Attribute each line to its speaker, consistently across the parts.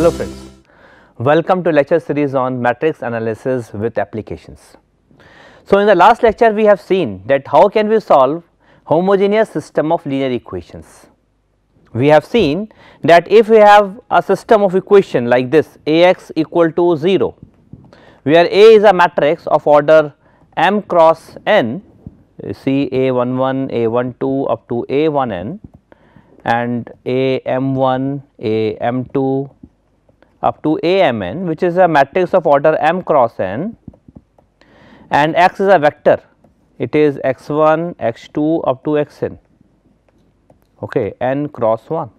Speaker 1: Hello friends, welcome to lecture series on matrix analysis with applications. So, in the last lecture we have seen that how can we solve homogeneous system of linear equations. We have seen that if we have a system of equation like this Ax equal to 0, where A is a matrix of order m cross n, you see A11, A12 up to A1n and A m1, A m2 up to Amn which is a matrix of order m cross n and x is a vector it is x1, x2 up to xn okay, n cross 1.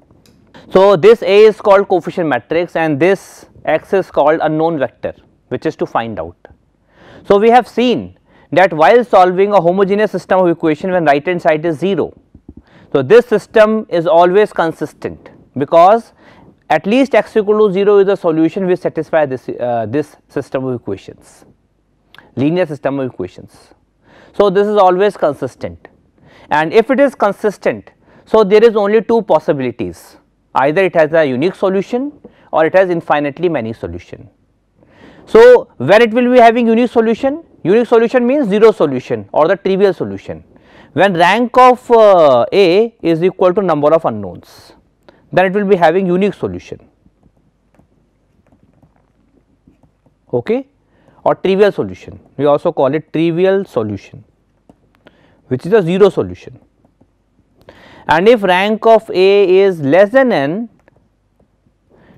Speaker 1: So, this A is called coefficient matrix and this x is called unknown vector which is to find out. So, we have seen that while solving a homogeneous system of equation when right hand side is 0. So, this system is always consistent because at least x equal to 0 is a solution which satisfy this, uh, this system of equations, linear system of equations. So, this is always consistent. And if it is consistent, so there is only two possibilities. Either it has a unique solution or it has infinitely many solution. So, when it will be having unique solution, unique solution means 0 solution or the trivial solution. When rank of uh, A is equal to number of unknowns then it will be having unique solution. Okay? Or trivial solution. We also call it trivial solution which is a 0 solution. And if rank of A is less than n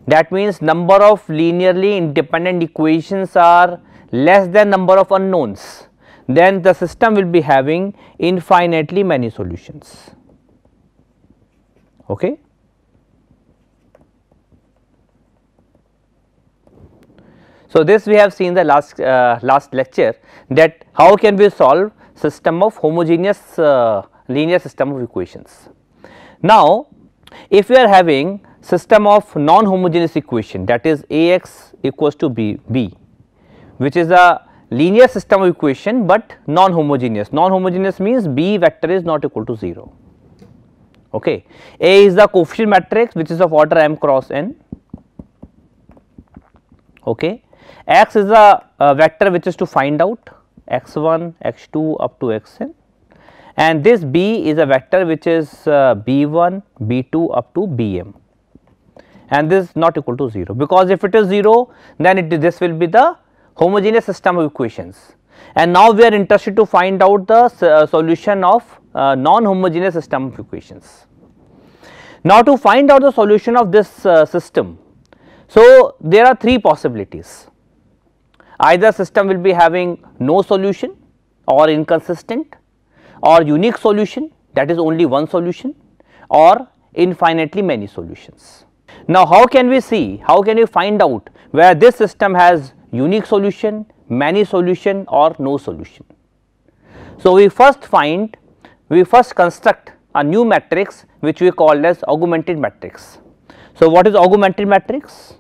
Speaker 1: that means number of linearly independent equations are less than number of unknowns then the system will be having infinitely many solutions. Okay So, this we have seen the last uh, last lecture that how can we solve system of homogeneous uh, linear system of equations. Now, if we are having system of non homogeneous equation that is Ax equals to B, B which is a linear system of equation, but non homogeneous. Non homogeneous means B vector is not equal to 0. Okay. A is the coefficient matrix which is of order m cross n. Okay x is a, a, vector which is to find out x1, x2 up to xn. And this b is a vector which is uh, b1, b2 up to bm. And this is not equal to 0 because if it is 0 then it this will be the homogeneous system of equations. And now we are interested to find out the uh, solution of uh, non homogeneous system of equations. Now to find out the solution of this uh, system so there are three possibilities either system will be having no solution or inconsistent or unique solution that is only one solution or infinitely many solutions. Now, how can we see, how can we find out where this system has unique solution, many solution or no solution. So, we first find, we first construct a new matrix which we call as augmented matrix. So, what is augmented matrix?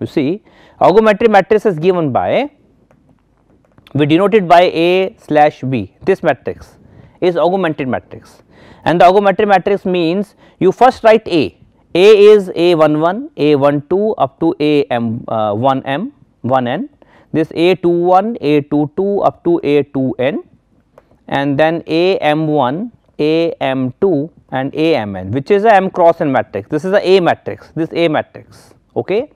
Speaker 1: You see augmented matrix is given by we denote it by A slash B. This matrix is augmented matrix. And the augmented matrix means you first write A, A is A11, A12 up to A M uh, 1M 1N this A21, A22 up to A2N and then A M1, A M2 and A Mn which is a M cross N matrix. This is a A matrix. This A matrix okay?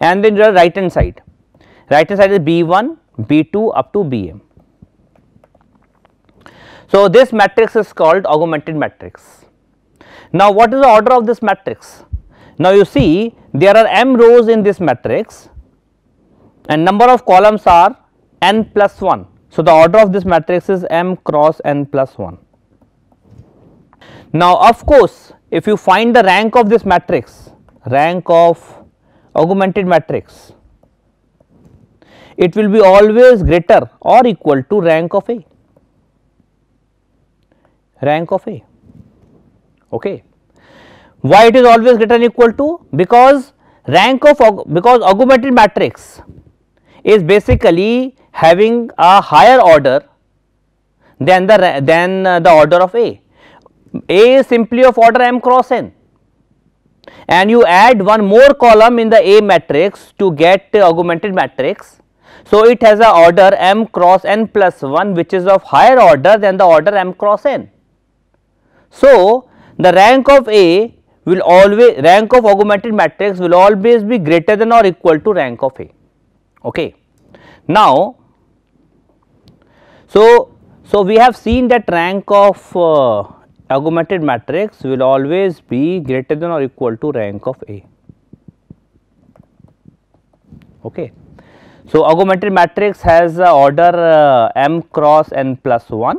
Speaker 1: And then your right hand side. Right hand side is b1 b2 up to bm so this matrix is called augmented matrix. Now what is the order of this matrix? Now you see there are m rows in this matrix and number of columns are n plus 1 so the order of this matrix is m cross n plus 1 now of course if you find the rank of this matrix rank of augmented matrix, it will be always greater or equal to rank of A, rank of A. Okay. Why it is always greater than equal to? Because rank of because augmented matrix is basically having a higher order than the than uh, the order of A. A is simply of order m cross n and you add one more column in the A matrix to get augmented matrix. So, it has a order m cross n plus 1 which is of higher order than the order m cross n. So, the rank of A will always rank of augmented matrix will always be greater than or equal to rank of A. Okay. Now, so, so we have seen that rank of uh, augmented matrix will always be greater than or equal to rank of A. Okay. So, augmented matrix has uh, order uh, m cross n plus 1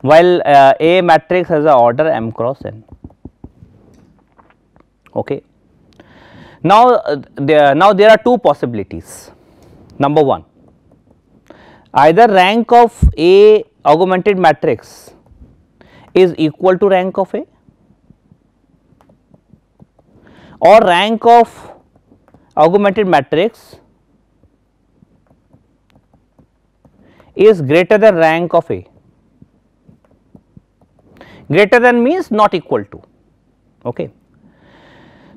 Speaker 1: while uh, A matrix has a order m cross n. Okay. Now, uh, there, now there are two possibilities. Number 1, either rank of A augmented matrix is equal to rank of A or rank of augmented matrix is greater than rank of A. Greater than means not equal to. Okay.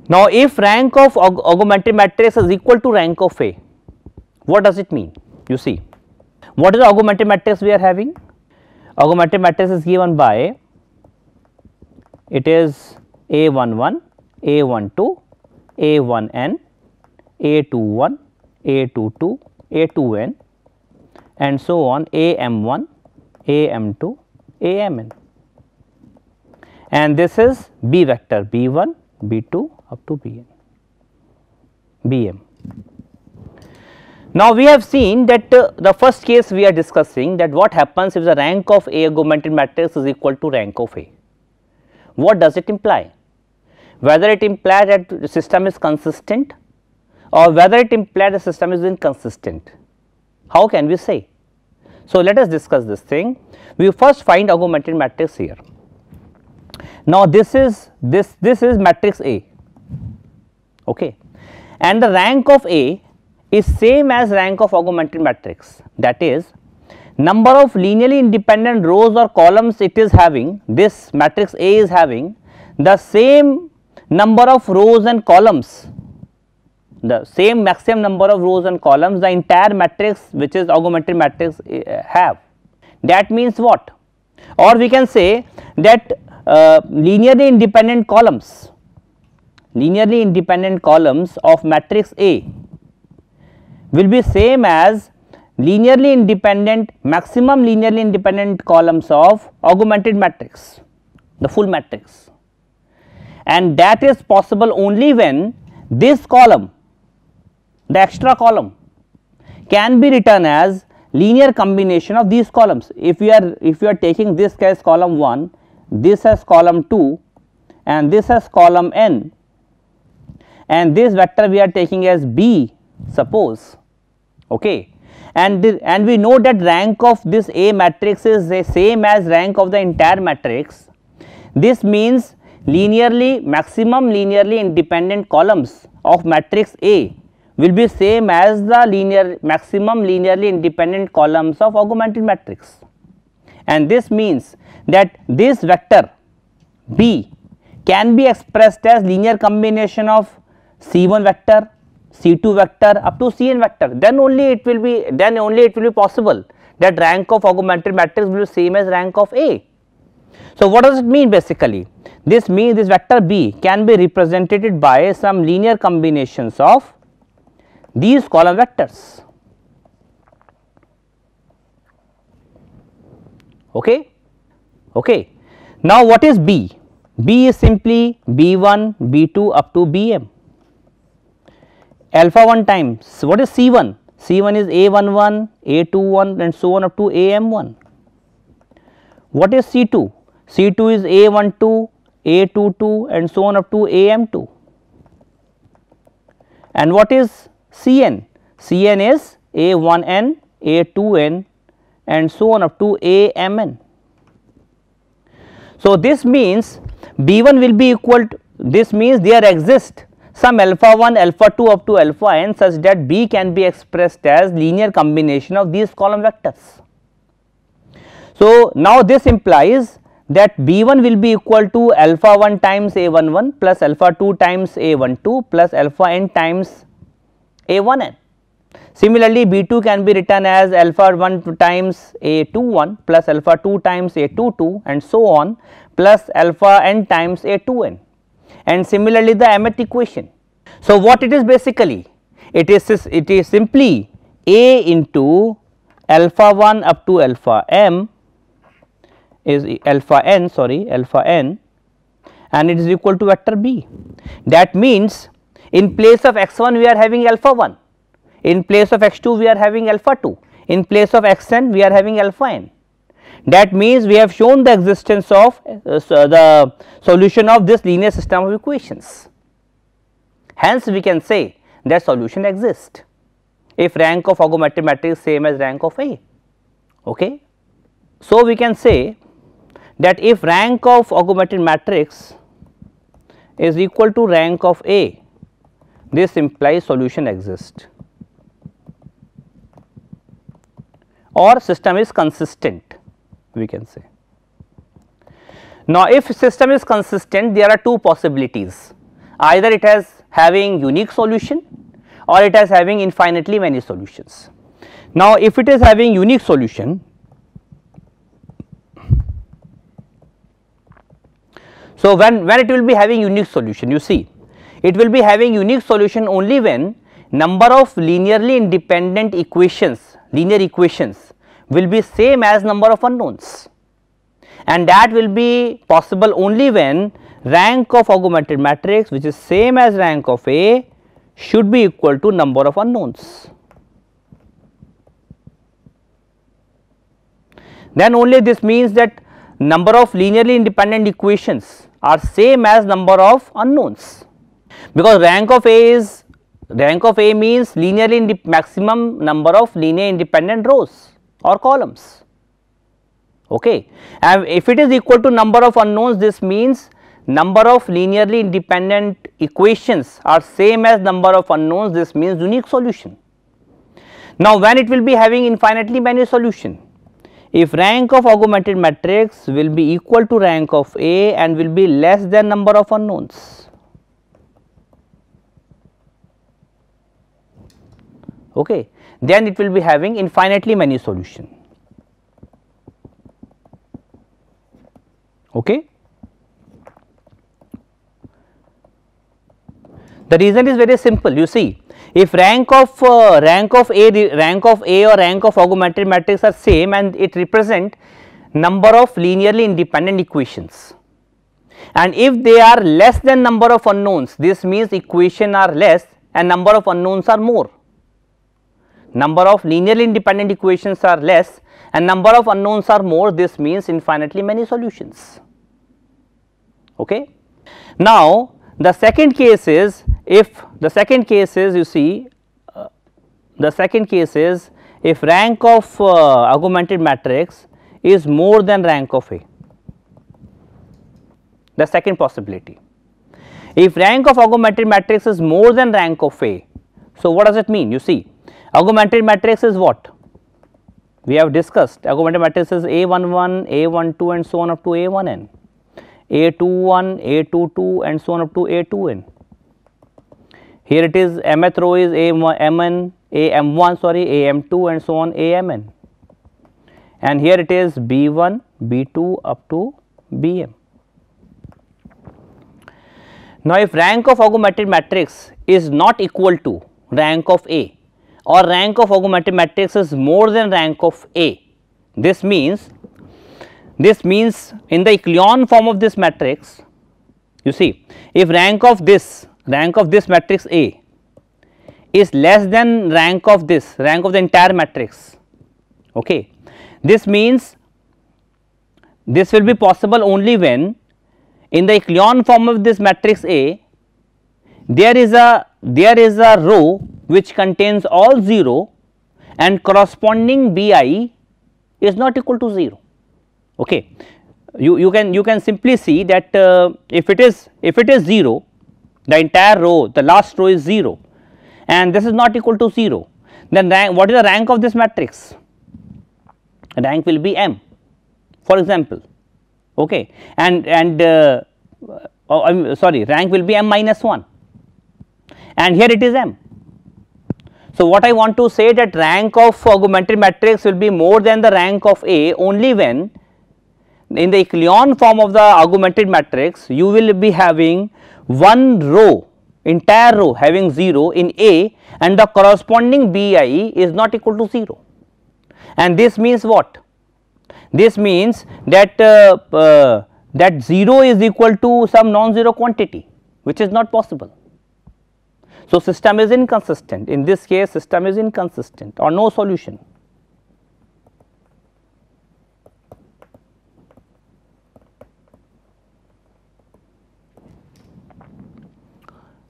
Speaker 1: Now, if rank of aug augmented matrix is equal to rank of A, what does it mean? You see, what is the augmented matrix we are having? Augmented matrix is given by it is A11, A12, A1n, A21, A22, A2n and so on AM1, AM2, AMN and this is B vector B1, B2 up to Bn, Bm. Now, we have seen that uh, the first case we are discussing that what happens if the rank of A augmented matrix is equal to rank of A. What does it imply? Whether it implies that the system is consistent or whether it implies the system is inconsistent. How can we say? So, let us discuss this thing. We first find augmented matrix here. Now, this is this this is matrix A okay. and the rank of A is same as rank of augmented matrix that is number of linearly independent rows or columns it is having this matrix A is having the same number of rows and columns the same maximum number of rows and columns the entire matrix which is augmented matrix uh, have. That means what? Or we can say that uh, linearly independent columns, linearly independent columns of matrix A will be same as linearly independent maximum linearly independent columns of augmented matrix, the full matrix. And that is possible only when this column the extra column can be written as linear combination of these columns. If we are if we are taking this as column 1, this as column 2 and this as column n and this vector we are taking as b suppose okay and and we know that rank of this A matrix is the same as rank of the entire matrix. This means linearly maximum linearly independent columns of matrix A will be same as the linear maximum linearly independent columns of augmented matrix and this means that this vector B can be expressed as linear combination of C1 vector, C2 vector up to Cn vector then only it will be then only it will be possible that rank of augmented matrix will be same as rank of A. So, what does it mean basically? This means this vector B can be represented by some linear combinations of these column vectors. Okay. Okay. Now, what is B? B is simply B1, B2 up to Bm. Alpha 1 times what is C1? C1 is A11, A21 and so on up to AM1. What is C2? C2 is A12, A22 and so on up to AM2. And what is Cn. Cn is A1n, A2n and so on up to Amn. So, this means B1 will be equal to this means there exist some alpha 1 alpha 2 up to alpha n such that B can be expressed as linear combination of these column vectors. So, now this implies that B1 will be equal to alpha 1 times A11 plus alpha 2 times A12 plus alpha n times A1n. Similarly, B2 can be written as alpha 1 times A21 plus alpha 2 times A22 and so on plus alpha n times A2n and similarly the mth equation. So, what it is basically? It is it is simply A into alpha 1 up to alpha m is alpha n sorry alpha n and it is equal to vector b. That means, in place of x 1 we are having alpha 1, in place of x 2 we are having alpha 2, in place of x n we are having alpha n. That means, we have shown the existence of uh, so the solution of this linear system of equations. Hence, we can say that solution exists if rank of augmented matrix same as rank of A. Okay. So, we can say that if rank of augmented matrix is equal to rank of A, this implies solution exists or system is consistent we can say. Now, if system is consistent there are two possibilities either it has having unique solution or it has having infinitely many solutions. Now, if it is having unique solution So, when, when it will be having unique solution you see it will be having unique solution only when number of linearly independent equations linear equations will be same as number of unknowns. And that will be possible only when rank of augmented matrix which is same as rank of A should be equal to number of unknowns. Then only this means that number of linearly independent equations are same as number of unknowns. Because rank of A is rank of A means linearly maximum number of linear independent rows or columns okay and if it is equal to number of unknowns this means number of linearly independent equations are same as number of unknowns this means unique solution. Now, when it will be having infinitely many solution if rank of augmented matrix will be equal to rank of A and will be less than number of unknowns. Okay. Then it will be having infinitely many solution. Okay. The reason is very simple you see if rank of uh, rank of A rank of A or rank of augmented matrix are same and it represent number of linearly independent equations and if they are less than number of unknowns this means equation are less and number of unknowns are more. Number of linearly independent equations are less and number of unknowns are more this means infinitely many solutions. Okay. Now, the second case is if the second case is you see uh, the second case is if rank of uh, augmented matrix is more than rank of A the second possibility. If rank of augmented matrix is more than rank of A, so what does it mean you see augmented matrix is what we have discussed augmented matrix is A11, A12 and so on up to A1n, A21, A22 and so on up to A2n. Here it is mth row is a mn, a m1 sorry, a m2 and so on AMN and here it is b1, b2 up to bm. Now, if rank of augmented matrix is not equal to rank of A or rank of augmented matrix is more than rank of A, this means this means in the echelon form of this matrix you see if rank of this rank of this matrix A is less than rank of this rank of the entire matrix. Okay. This means this will be possible only when in the echelon form of this matrix A there is a there is a row which contains all 0 and corresponding BI is not equal to 0. Okay. You, you can you can simply see that uh, if it is if it is 0 the entire row the last row is 0 and this is not equal to 0 then rank what is the rank of this matrix rank will be m for example okay and and uh, oh, sorry rank will be m minus 1 and here it is m. So, what I want to say that rank of augmented matrix will be more than the rank of A only when in the echelon form of the augmented matrix you will be having one row entire row having 0 in A and the corresponding BI is not equal to 0 and this means what? This means that uh, uh, that 0 is equal to some non-zero quantity which is not possible. So, system is inconsistent in this case system is inconsistent or no solution.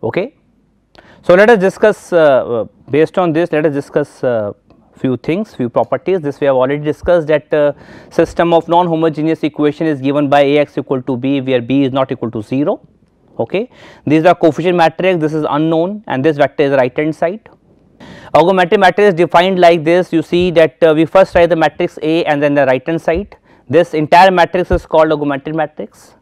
Speaker 1: Okay. So, let us discuss uh, uh, based on this let us discuss uh, few things few properties this we have already discussed that uh, system of non homogeneous equation is given by Ax equal to b where b is not equal to 0 okay. These are coefficient matrix this is unknown and this vector is right hand side. Augmented matrix is defined like this you see that uh, we first write the matrix A and then the right hand side this entire matrix is called augmented matrix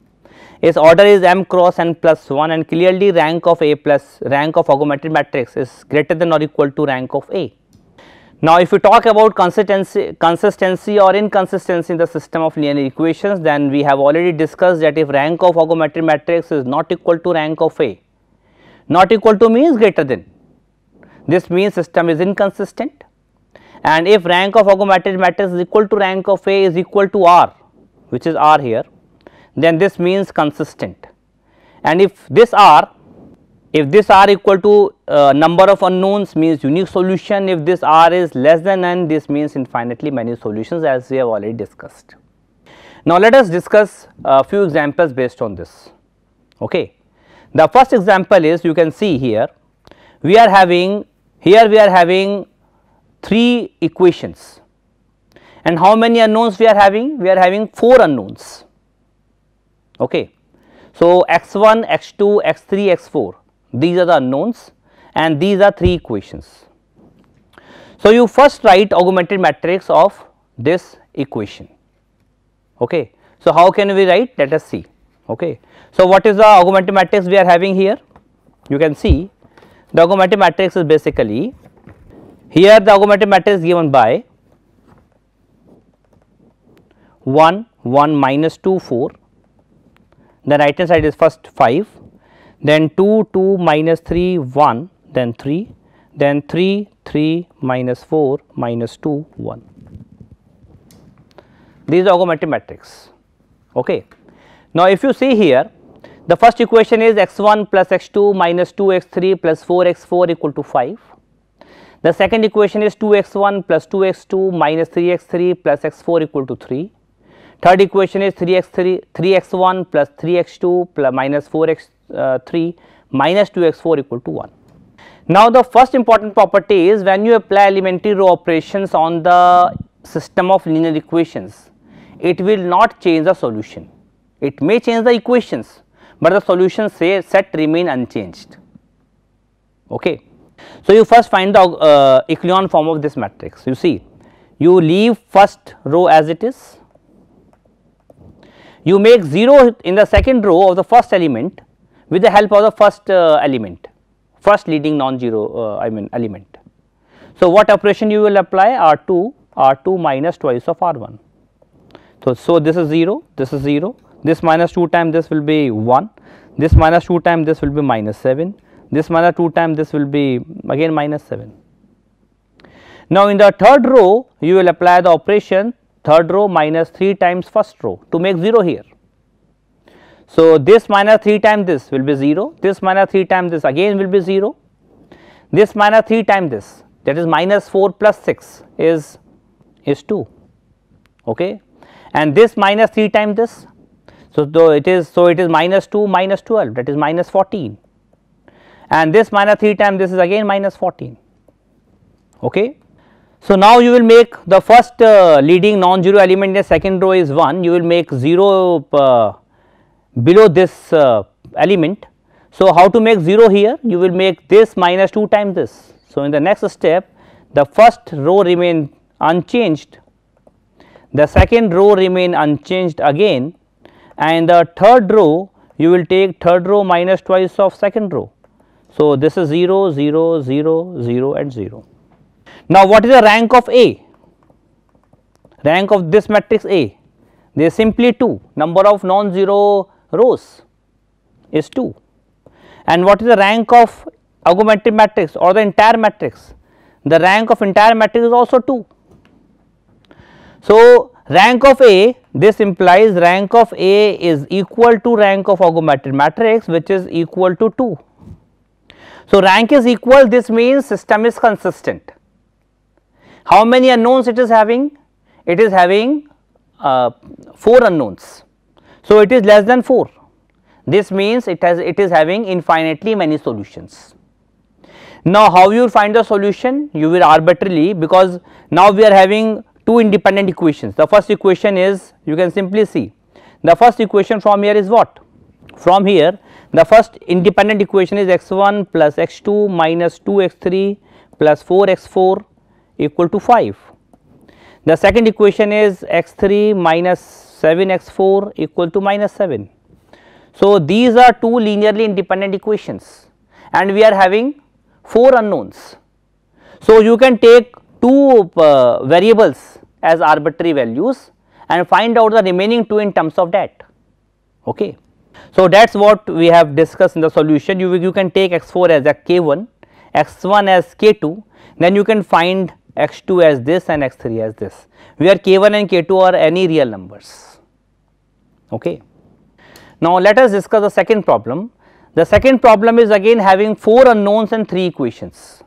Speaker 1: its order is m cross n plus 1 and clearly rank of A plus rank of augmented matrix is greater than or equal to rank of A. Now, if we talk about consistency, consistency or inconsistency in the system of linear equations, then we have already discussed that if rank of augmented matrix is not equal to rank of A, not equal to means greater than, this means system is inconsistent. And if rank of augmented matrix is equal to rank of A is equal to R, which is R here, then this means consistent. And if this R if this r equal to uh, number of unknowns means unique solution, if this r is less than n this means infinitely many solutions as we have already discussed. Now, let us discuss a few examples based on this. Okay. The first example is you can see here we are having here we are having 3 equations and how many unknowns we are having? We are having 4 unknowns. Okay. So, x1, x2, x3, x4 these are the unknowns and these are 3 equations. So, you first write augmented matrix of this equation. Okay. So, how can we write? Let us see. Okay. So, what is the augmented matrix we are having here? You can see the augmented matrix is basically here the augmented matrix is given by 1, 1 minus 2, 4, the right hand side is first 5 then 2 2 minus 3 1 then 3 then 3 3 minus 4 minus 2 1 these are augmented matrix. Okay. Now if you see here the first equation is x1 plus x2 minus 2x3 plus 4x4 equal to 5 the second equation is 2x1 plus 2x2 minus 3x3 plus x4 equal to 3 third equation is 3x3 3x1 plus 3x2 plus minus 4x uh, 3 minus 2 x 4 equal to 1. Now, the first important property is when you apply elementary row operations on the system of linear equations, it will not change the solution. It may change the equations, but the solution say set remain unchanged. Okay. So, you first find the uh, echelon form of this matrix. You see, you leave first row as it is, you make 0 in the second row of the first element with the help of the first uh, element, first leading non-zero uh, I mean element. So, what operation you will apply R 2 R 2 minus twice of R 1. So, so this is 0, this is 0, this minus 2 times this will be 1, this minus 2 times this will be minus 7, this minus 2 times this will be again minus 7. Now, in the third row you will apply the operation third row minus 3 times first row to make 0 here. So, this minus 3 times this will be 0, this minus 3 times this again will be 0, this minus 3 times this that is minus 4 plus 6 is, is 2 okay. and this minus 3 times this. So, though it is so it is minus 2 minus 12 that is minus 14 and this minus 3 times this is again minus 14 okay. So, now you will make the first uh, leading non-zero element in the second row is 1 you will make 0 uh, below this uh, element. So, how to make 0 here? You will make this minus 2 times this. So, in the next step the first row remain unchanged, the second row remain unchanged again and the third row you will take third row minus twice of second row. So, this is 0, 0, 0, 0 and 0. Now, what is the rank of A? Rank of this matrix A? There is simply 2, number of non-zero rows is 2. And what is the rank of augmented matrix or the entire matrix? The rank of entire matrix is also 2. So, rank of A this implies rank of A is equal to rank of augmented matrix which is equal to 2. So, rank is equal this means system is consistent. How many unknowns it is having? It is having uh, 4 unknowns. So, it is less than 4 this means it has it is having infinitely many solutions. Now, how you find the solution? You will arbitrarily because now we are having two independent equations. The first equation is you can simply see the first equation from here is what? From here the first independent equation is x 1 plus x 2 minus 2 x 3 plus 4 x 4 equal to 5. The second equation is x 3 minus 7 x 4 equal to minus 7. So, these are two linearly independent equations and we are having 4 unknowns. So, you can take two uh, variables as arbitrary values and find out the remaining 2 in terms of that. Okay. So, that is what we have discussed in the solution you, you can take x 4 as a k 1, x 1 as k 2 then you can find x 2 as this and x 3 as this where k 1 and k 2 are any real numbers. Okay. Now, let us discuss the second problem. The second problem is again having 4 unknowns and 3 equations.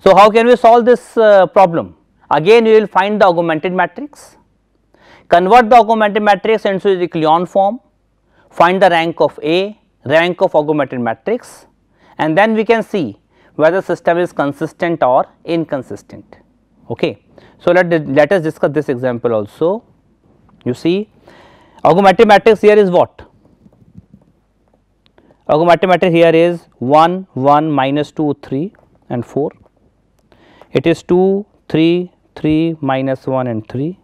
Speaker 1: So, how can we solve this uh, problem? Again we will find the augmented matrix, convert the augmented matrix into the echelon form, find the rank of A, rank of augmented matrix and then we can see whether system is consistent or inconsistent. Okay. So, let, let us discuss this example also. You see augmented matrix here is what? Augmented matrix here is 1, 1, minus 2, 3 and 4. It is 2, 3, 3 minus 1 and 3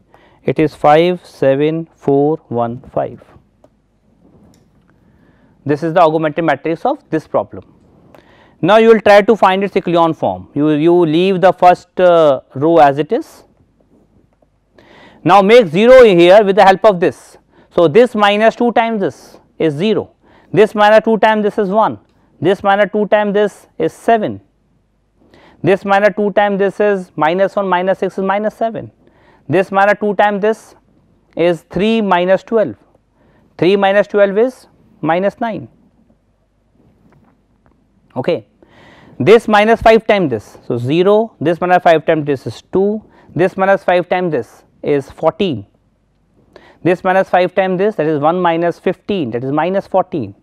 Speaker 1: it is 5 7 4 1 5 this is the augmented matrix of this problem now you will try to find its echelon form you you leave the first uh, row as it is now make 0 here with the help of this so this minus 2 times this is 0 this minus 2 times this is 1 this minus 2 times this is 7 this minus 2 times this is minus 1 minus 6 is minus 7. This minus 2 times this is 3 minus 12. 3 minus 12 is minus 9. Okay. This minus 5 times this. So, 0, this minus 5 times this is 2, this minus 5 times this is 14. This minus 5 times this that is 1 minus 15 that is minus 14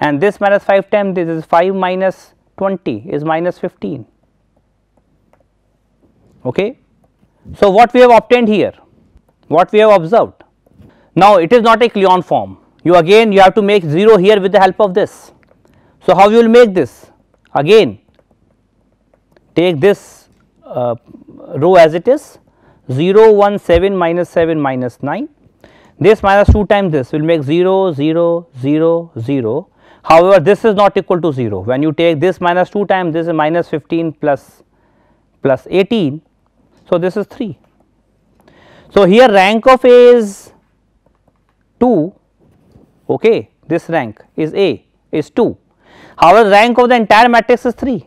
Speaker 1: and this minus 5 times this is 5 minus 20 is minus 15. Okay. So, what we have obtained here, what we have observed. Now, it is not an echelon form, you again you have to make 0 here with the help of this. So, how you will make this? Again take this uh, row as it is 0 1 7 minus 7 minus 9 this minus 2 times this will make 0 0 0 0 however this is not equal to 0 when you take this minus 2 times this is minus 15 plus plus 18 so, this is 3. So, here rank of A is 2, okay, this rank is A is 2. However, rank of the entire matrix is 3.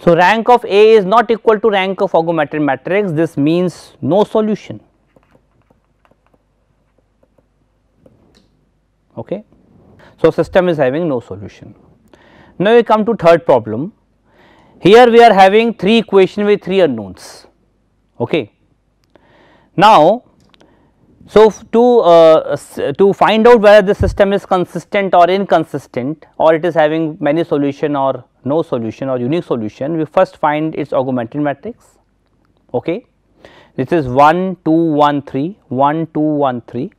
Speaker 1: So, rank of A is not equal to rank of augmented matrix, this means no solution. Okay. So, system is having no solution. Now, we come to third problem here we are having 3 equation with 3 unknowns. Okay. Now, so to uh, to find out whether the system is consistent or inconsistent or it is having many solution or no solution or unique solution, we first find its augmented matrix. Okay. This is 1, 2, 1, 3, 1, 2, 1, 3,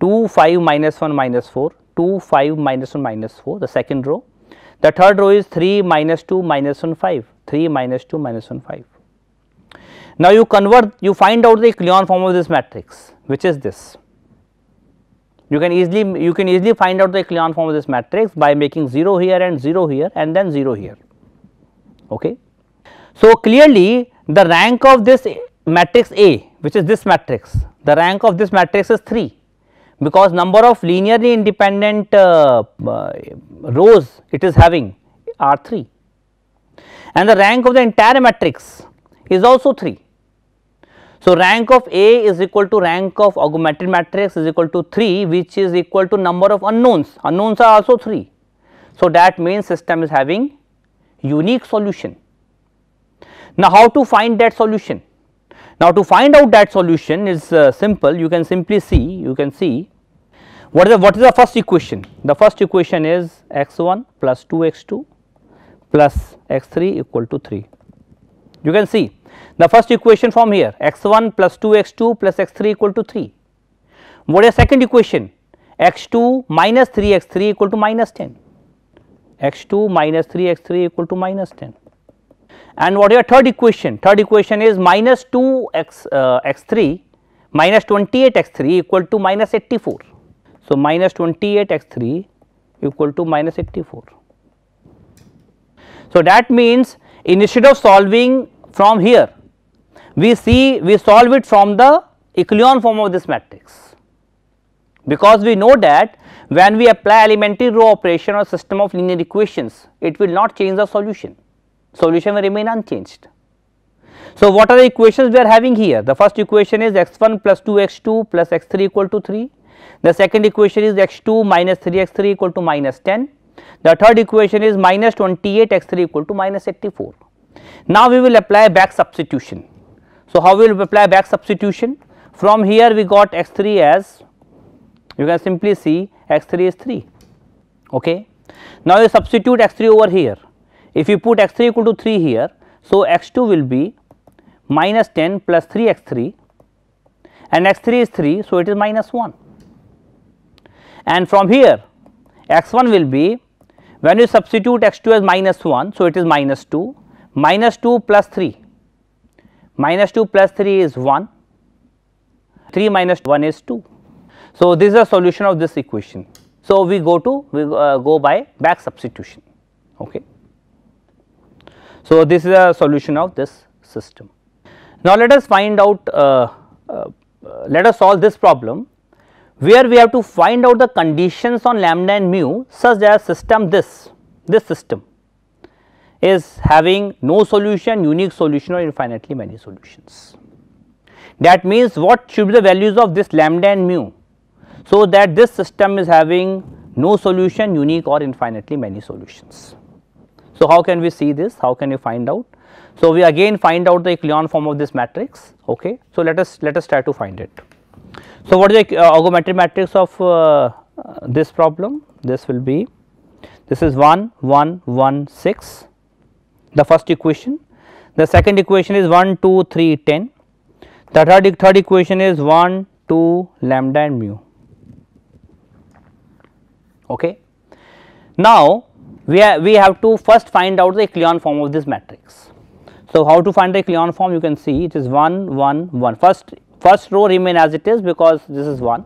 Speaker 1: 2, 5, minus 1, minus 4, 2, 5, minus 1, minus 4, the second row the third row is 3 minus 2 minus 1 5, 3 minus 2 minus 1 5. Now, you convert you find out the echelon form of this matrix which is this. You can easily you can easily find out the echelon form of this matrix by making 0 here and 0 here and then 0 here. Okay. So, clearly the rank of this matrix A which is this matrix the rank of this matrix is 3 because number of linearly independent uh, uh, rows it is having are 3 and the rank of the entire matrix is also 3. So, rank of A is equal to rank of augmented matrix is equal to 3 which is equal to number of unknowns, unknowns are also 3. So, that means system is having unique solution. Now, how to find that solution? Now, to find out that solution is uh, simple you can simply see you can see what is the what is the first equation the first equation is x 1 plus 2 x 2 plus x 3 equal to 3 you can see the first equation from here x 1 plus 2 x 2 plus x 3 equal to 3 what is second equation x 2 minus 3 x 3 equal to minus 10 x 2 minus 3 x 3 equal to minus 10 and what is your third equation? Third equation is minus 2 x uh, x 3 minus 28 x 3 equal to minus 84. So, minus 28 x 3 equal to minus 84. So, that means instead of solving from here we see we solve it from the echelon form of this matrix because we know that when we apply elementary row operation or system of linear equations it will not change the solution solution will remain unchanged. So, what are the equations we are having here? The first equation is x 1 plus 2 x 2 plus x 3 equal to 3. The second equation is x 2 minus 3 x 3 equal to minus 10. The third equation is minus 28 x 3 equal to minus 84. Now, we will apply back substitution. So, how we will apply back substitution? From here we got x 3 as you can simply see x 3 is 3. Okay. Now, you substitute x 3 over here if you put x 3 equal to 3 here, so x 2 will be minus 10 plus 3 x 3 and x 3 is 3, so it is minus 1. And from here x 1 will be when you substitute x 2 as minus 1, so it is minus 2, minus 2 plus 3, minus 2 plus 3 is 1, 3 minus 1 is 2. So, this is a solution of this equation. So, we go to we uh, go by back substitution. Okay. So, this is a solution of this system. Now, let us find out uh, uh, let us solve this problem where we have to find out the conditions on lambda and mu such that system this this system is having no solution, unique solution or infinitely many solutions. That means, what should be the values of this lambda and mu so that this system is having no solution, unique or infinitely many solutions. So, how can we see this? How can we find out? So, we again find out the echelon form of this matrix. Okay. So, let us let us try to find it. So, what is the uh, augmented matrix of uh, this problem? This will be this is 1 1 1 6 the first equation. The second equation is 1 2 3 10. The third third equation is 1 2 lambda and mu. Okay. Now, we, we have to first find out the echelon form of this matrix. So, how to find the echelon form you can see it is 1 1 1 first first row remain as it is because this is 1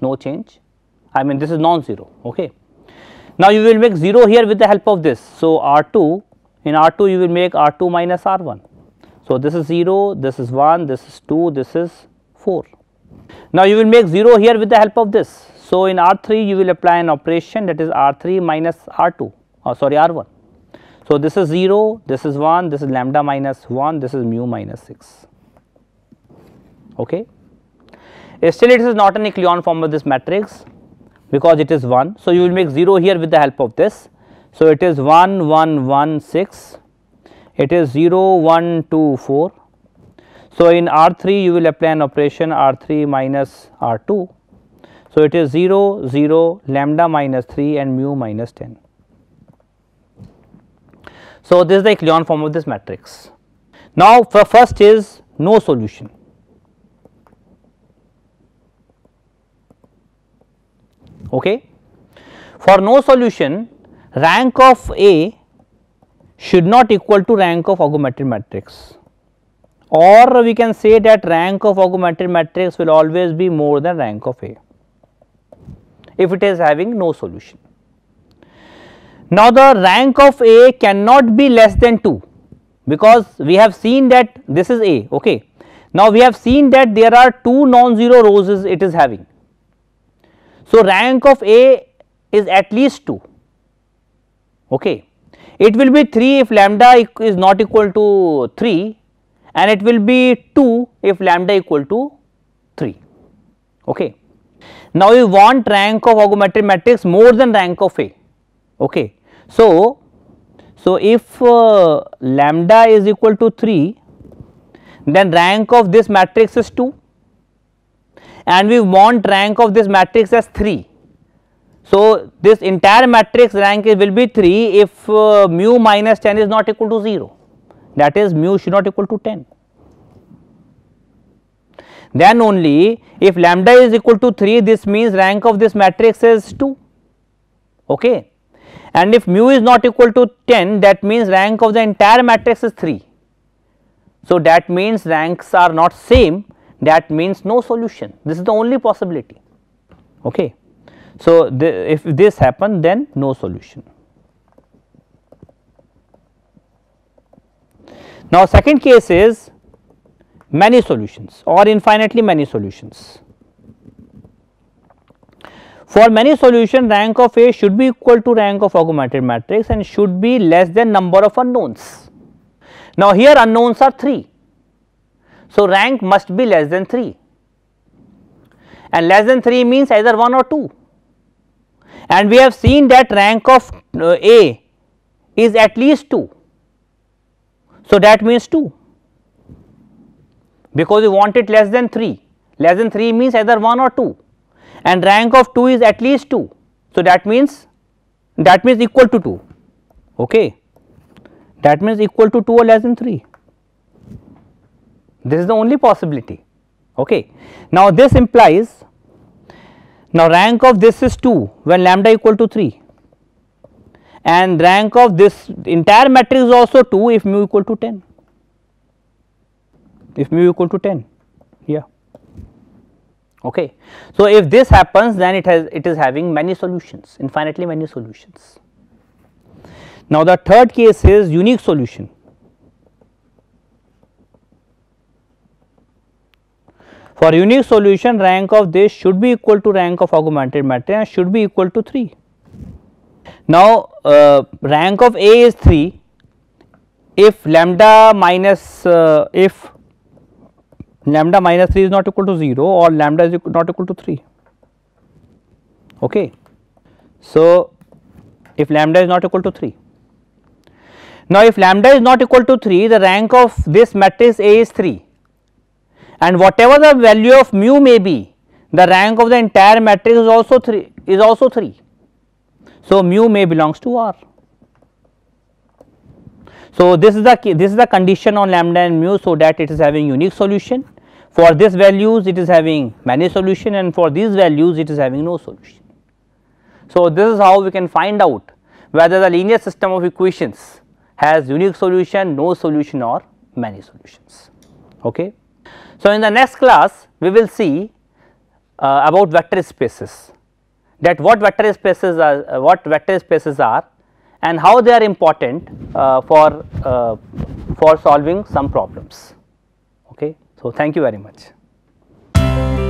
Speaker 1: no change I mean this is non-zero okay. Now, you will make 0 here with the help of this. So, R 2 in R 2 you will make R 2 minus R 1. So, this is 0 this is 1 this is 2 this is 4. Now, you will make 0 here with the help of this. So, in R 3 you will apply an operation that is R 3 minus R 2 oh sorry R 1. So, this is 0, this is 1, this is lambda minus 1, this is mu minus 6. Okay. Still it is not an echelon form of this matrix because it is 1. So, you will make 0 here with the help of this. So, it is 1 1 1 6, it is 0 1 2 4. So, in R 3 you will apply an operation R 3 minus R 2. So, it is 0 0 lambda minus 3 and mu minus 10. So, this is the echelon form of this matrix. Now, for first is no solution. Okay. For no solution, rank of A should not equal to rank of augmented matrix. or we can say that rank of augmented matrix will always be more than rank of A if it is having no solution. Now, the rank of A cannot be less than 2 because we have seen that this is A. Okay. Now, we have seen that there are two non-zero rows it is having. So, rank of A is at least 2. Okay. It will be 3 if lambda is not equal to 3 and it will be 2 if lambda equal to 3. Okay. Now, we want rank of augmented matrix more than rank of A. Okay. So, so if uh, lambda is equal to 3 then rank of this matrix is 2 and we want rank of this matrix as 3. So, this entire matrix rank will be 3 if uh, mu minus 10 is not equal to 0 that is mu should not equal to 10 then only if lambda is equal to 3 this means rank of this matrix is 2 okay? And if mu is not equal to 10 that means rank of the entire matrix is 3 so that means ranks are not same that means no solution this is the only possibility okay so the, if this happen then no solution now second case is many solutions or infinitely many solutions. For many solution rank of A should be equal to rank of augmented matrix and should be less than number of unknowns. Now, here unknowns are 3. So, rank must be less than 3 and less than 3 means either 1 or 2 and we have seen that rank of uh, A is at least 2. So, that means 2 because we want it less than 3 less than 3 means either 1 or 2 and rank of 2 is at least 2. So, that means that means equal to 2 okay? That means equal to 2 or less than 3 this is the only possibility. Okay. Now this implies now rank of this is 2 when lambda equal to 3 and rank of this entire matrix is also 2 if mu equal to 10 if mu equal to 10 yeah. Okay. So if this happens then it has it is having many solutions infinitely many solutions. Now the third case is unique solution for unique solution rank of this should be equal to rank of augmented matrix should be equal to 3 now uh, rank of a is 3 if lambda minus uh, if lambda minus 3 is not equal to 0 or lambda is not equal to 3 okay. So if lambda is not equal to 3 now if lambda is not equal to 3 the rank of this matrix a is 3 and whatever the value of mu may be the rank of the entire matrix is also 3 is also 3 so mu may belongs to r so this is the this is the condition on lambda and mu so that it is having unique solution for this values it is having many solution and for these values it is having no solution. So, this is how we can find out whether the linear system of equations has unique solution, no solution or many solutions. Okay. So, in the next class we will see uh, about vector spaces that what vector spaces are uh, what vector spaces are and how they are important uh, for uh, for solving some problems. Okay. So, thank you very much.